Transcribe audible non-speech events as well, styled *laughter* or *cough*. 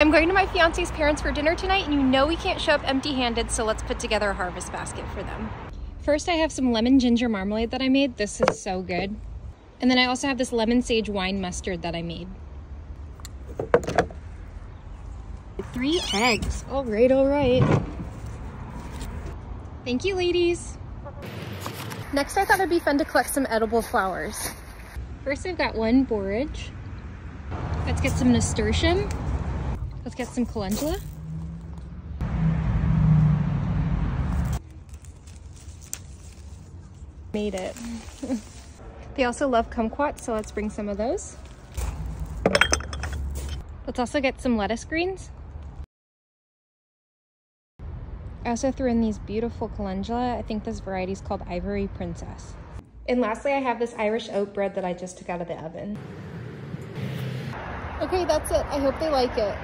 I'm going to my fiance's parents for dinner tonight and you know we can't show up empty handed so let's put together a harvest basket for them. First I have some lemon ginger marmalade that I made. This is so good. And then I also have this lemon sage wine mustard that I made. Three eggs. All right, all right. Thank you, ladies. Next, I thought it'd be fun to collect some edible flowers. First, I've got one borage. Let's get some nasturtium. Let's get some calendula. Made it. *laughs* they also love kumquats, so let's bring some of those. Let's also get some lettuce greens. I also threw in these beautiful calendula. I think this variety is called Ivory Princess. And lastly, I have this Irish oat bread that I just took out of the oven. Okay, that's it. I hope they like it.